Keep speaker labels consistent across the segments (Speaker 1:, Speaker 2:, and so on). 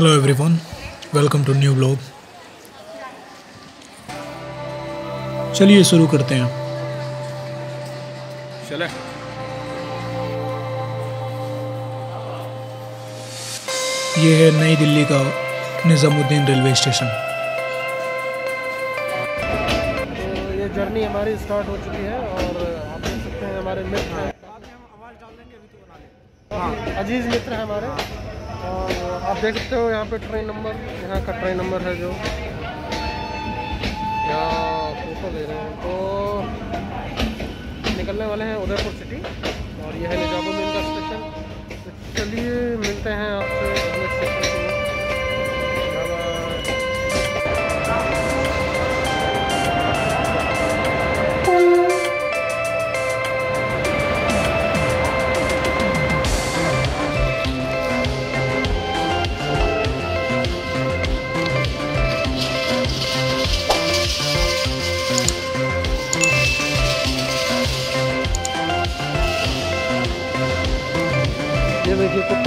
Speaker 1: Hello everyone welcome to new blog चलिए शुरू करते हैं।
Speaker 2: चले।
Speaker 1: ये है नई दिल्ली का निज़ामुद्दीन रेलवे स्टेशन।
Speaker 3: तो ये जर्नी हमारी स्टार्ट हो चुकी है और आप देख सकते हैं हमारे मित्र हैं। हाँ अज़ीज़ मित्र हैं हमारे। आप देख सकते हो यहाँ पे ट्रेन नंबर यहाँ का ट्रेन नंबर है जो। यहाँ फ़ोटो ले रहे हैं। तो निकलने वाले हैं उदयपुर सिटी और यह है निजामुद्दीन का स्टेशन तो चलिए मिलते हैं आपसे अगले स्टेशन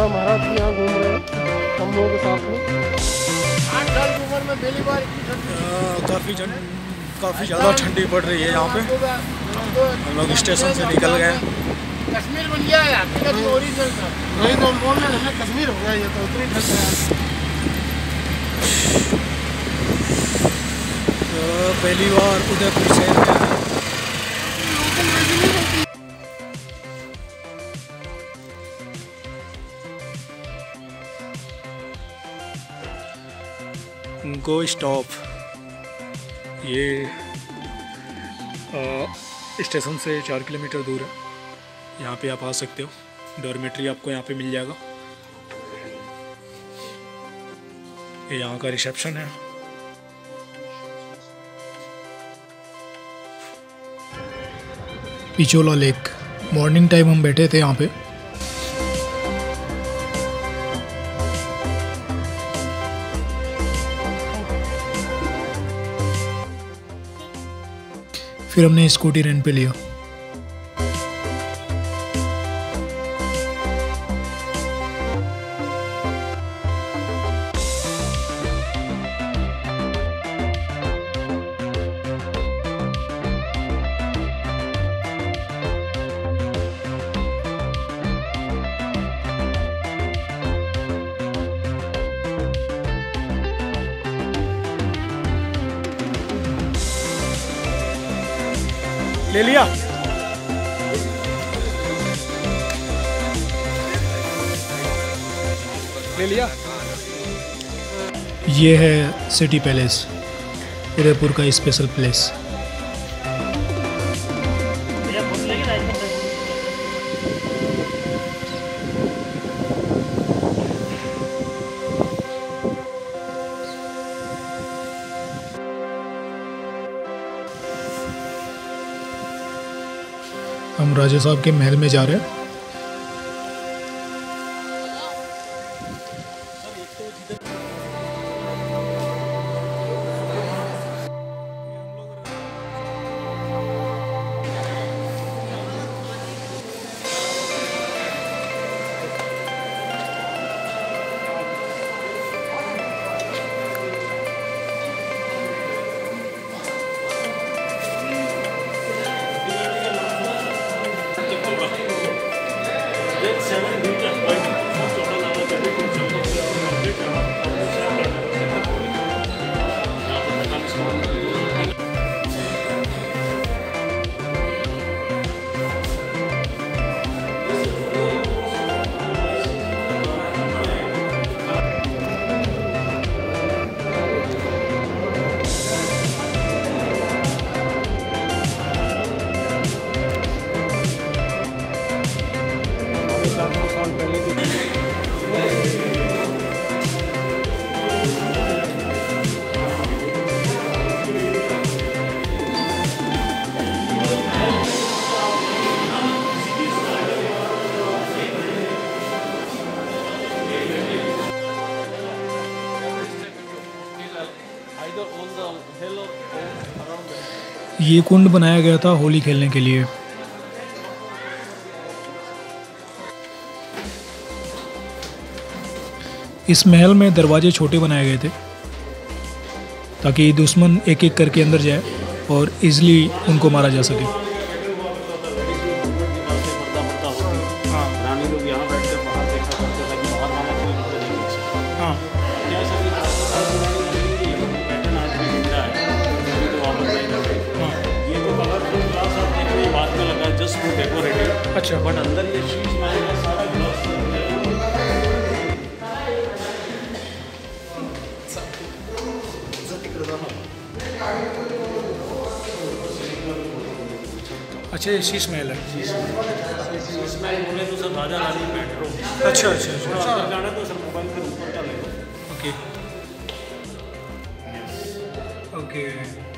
Speaker 3: कुत्ता महाराज भी यहाँ घूम रहे हैं हम लोगों के साथ में।
Speaker 2: काफ़ी काफ़ी ज़्यादा ठंडी पड़ रही है यहाँ पे। हम लोग स्टेशन से निकल गए।
Speaker 3: कश्मीर बन गया है वही तो बोल रहे हैं कश्मीर हो गया ये तो उतनी ठंड है।
Speaker 2: तो पहली बार उदयपुर शहर में गो स्टॉप ये स्टेशन से चार किलोमीटर दूर है। यहाँ पे आप आ सकते हो। डॉर्मेट्री आपको यहाँ पे मिल जाएगा। ये यहाँ का रिसेप्शन है।
Speaker 1: पिचोला लेक। मॉर्निंग टाइम हम बैठे थे यहाँ पे। फिर हमने स्कूटी रेंट पे लिया।
Speaker 2: ले लिया। ले लिया।
Speaker 1: ये है सिटी पैलेस उदयपुर का स्पेशल प्लेस। राजा साहब के महल में जा रहे हैं। Sure. ये कुंड बनाया गया था होली खेलने के लिए।
Speaker 2: इस महल में दरवाजे छोटे बनाए गए थे, ताकि दुश्मन एक एक करके अंदर जाए और इजली उनको मारा जा सके। अच्छा
Speaker 1: बट अंदर ये शीश का सारा ग्लास
Speaker 2: अच्छा ये शीश महल है
Speaker 1: शीश महल बोले तो सब राजा रानी बेडरूम
Speaker 2: अच्छा अच्छा अच्छा।
Speaker 1: अंदर जाना तो मोबाइल ऊपर का
Speaker 2: ओके ओके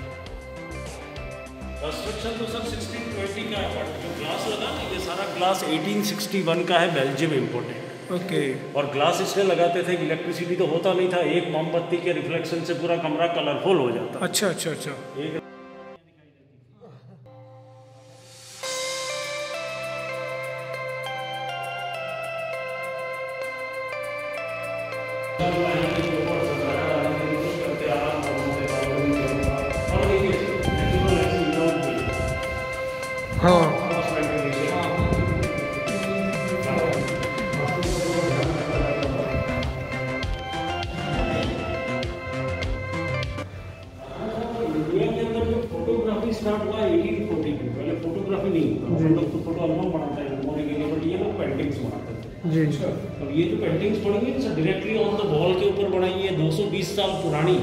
Speaker 1: कंस्ट्रक्शन तो सर 1620 का है बट जो ग्लास लगा ना ये सारा ग्लास 1861 का है बेल्जियम इम्पोर्टेड
Speaker 2: ओके
Speaker 1: और ग्लास इसलिए लगाते थे कि इलेक्ट्रिसिटी तो होता नहीं था एक मोमबत्ती के रिफ्लेक्शन से पूरा कमरा कलरफुल हो जाता।
Speaker 2: अच्छा अच्छा अच्छा।
Speaker 1: एक एल्बम बनाते हैं मेमोरी के लिए बट ये लोग पेंटिंग्स बनाते थे
Speaker 3: जी।
Speaker 1: अब ये जो पेंटिंग्स पड़ेंगी sir directly on the wall के ऊपर बनाई है 220 साल पुरानी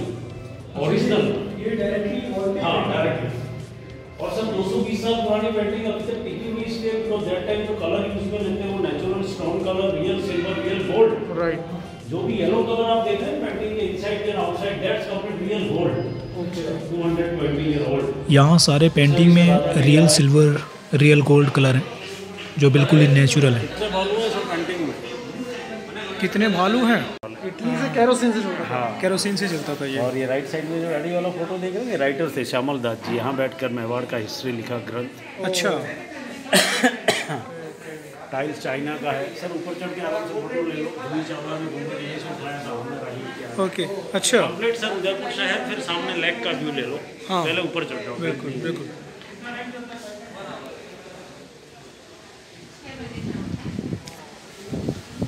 Speaker 1: ओरिजिनल ये डायरेक्टली हाँ डायरेक्टली और सर 220 साल पुरानी पेंटिंग अभी तक टिकी हुई इसलिए बिकॉज़ दैट टाइम जो कलर यूज़ में लेते हैं वो natural stone colour real silver real gold
Speaker 3: right
Speaker 1: जो भी येलो कलर आप देख रहे हैं पेंटिंग के inside and outside that's complete real gold
Speaker 3: okay
Speaker 1: 220 year old
Speaker 2: यहाँ सारे पेंटिंग में real silver real gold colour है जो बिल्कुल ही नेचुरल है।
Speaker 1: है
Speaker 2: कितने भालू हैं?
Speaker 3: इटली से कैरोसिन से जुड़ा
Speaker 1: हाँ।
Speaker 2: केरोसिन से चलता था ये।
Speaker 1: और ये राइट साइड में जो एडी वाला फ़ोटो देख रहे हैं? राइटर थे श्यामल दास जी। यहाँ बैठकर मेवाड़ का हिस्ट्री लिखा ग्रंथ।
Speaker 2: अच्छा।
Speaker 1: टाइल्स चाइना का है। सर ऊपर चढ़ के आराम से फ़ोटो ले लो। धूली चावला में घूम के ये सब है रही क्या?
Speaker 2: ओके अच्छा।
Speaker 1: कंप्लीट सर उदयपुर शहर फिर सामने लेक का व्यू ले लो।
Speaker 2: हाँ।
Speaker 1: पहले ऊपर चढ़ जाओ।
Speaker 2: बिल्कुल बिल्कुल।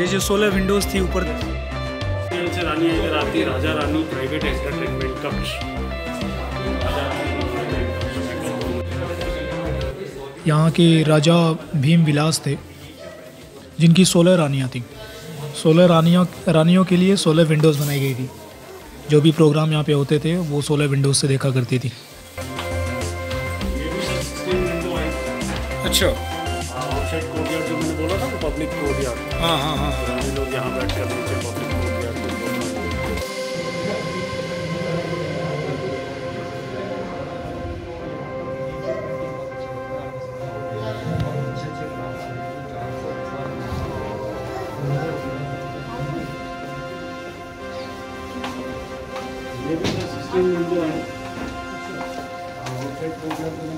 Speaker 4: ये
Speaker 2: जो सोलह विंडोज़ थी ऊपर।
Speaker 1: से रानी इधर आती है राजा रानी प्राइवेट एंटरटेनमेंट कक्ष
Speaker 2: यहाँ के राजा भीम विलास थे जिनकी सोलह रानियाँ थीं। सोलह रानियों रानियों के लिए सोलह विंडोज़ बनाई गई थी। जो भी प्रोग्राम यहाँ पे होते थे वो सोलह विंडोज़ से देखा करती थी।
Speaker 1: विंडो है
Speaker 2: अच्छा
Speaker 1: बोला था पब्लिक कोर्टयार्ड
Speaker 2: हाँ हाँ हाँ।
Speaker 1: रानी लोग यहाँ बैठ कर नीचे पब्लिक ये भी आउटसाइड कोर्टयार्ड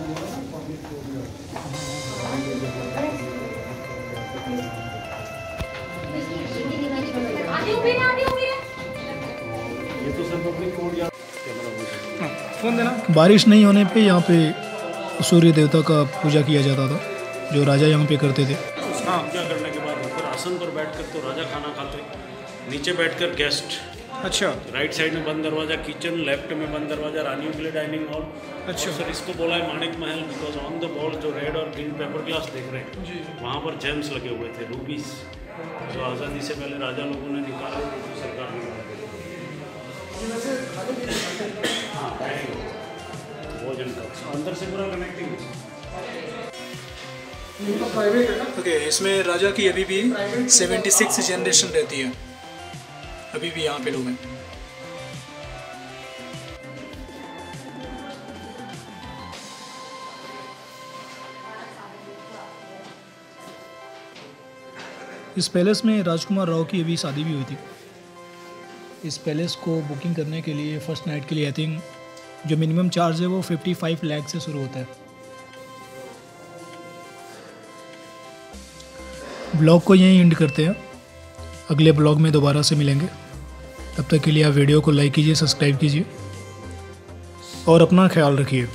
Speaker 2: बारिश नहीं होने पे यहाँ पे सूर्य देवता का पूजा किया जाता था, जो राजा यहाँ पे करते थे।
Speaker 1: पूजा करने के बाद ऊपर आसन पर बैठकर तो राजा खाना खाते, नीचे बैठकर गेस्ट
Speaker 5: अच्छा।
Speaker 1: राइट साइड में बंद दरवाज़ा किचन लेफ़्ट में बंद दरवाज़ा रानियों के लिए डाइनिंग हॉल
Speaker 5: अच्छा।
Speaker 1: सर इसको बोला है Manik Mahal because on the wall जो रेड और ग्रीन पेपर ग्लास देख रहे हैं
Speaker 5: जी।
Speaker 1: वहाँ पर जेम्स लगे हुए थे रूपीस जो आज़ादी से पहले राजा लोगों ने निकाले थे तो सरकार ने हाँ भोजन का। अंदर से पूरा कनेक्टिंग
Speaker 3: प्राइवेट है। ना
Speaker 2: ओके इसमें राजा की अभी भी सेवेंटी सिक्स जनरेशन रहती है। अभी भी यहाँ पे लोग हैं। इस पैलेस में राजकुमार राव की अभी शादी भी हुई थी। इस पैलेस को बुकिंग करने के लिए फ़र्स्ट नाइट के लिए आई थिंक जो मिनिमम चार्ज है वो फिफ्टी फाइव लैख से शुरू होता है। ब्लॉग को यहीं एंड करते हैं। अगले ब्लॉग में दोबारा से मिलेंगे। तब तक के लिए आप वीडियो को लाइक कीजिए सब्सक्राइब कीजिए और अपना ख्याल रखिए।